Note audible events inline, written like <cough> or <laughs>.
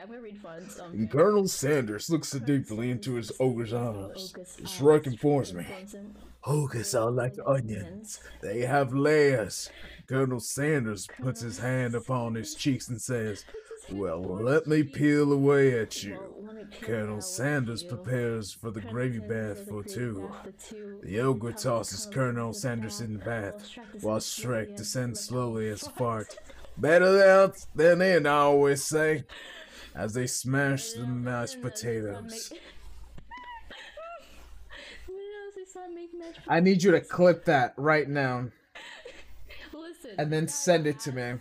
I'm gonna read. Um, Colonel Sanders looks deeply into his ogre's eyes. Shrek informs me. Ogres are like onions. They have layers. Colonel Sanders puts his hand upon his cheeks and says, Well, let me peel away at you. Colonel Sanders prepares for the gravy bath for two. The ogre tosses Colonel Sanders in the bath, while Shrek descends slowly as a fart. Better out than in, I always say, as they smash the mashed potatoes. <laughs> I need you to clip that right now <laughs> Listen. and then send it to me.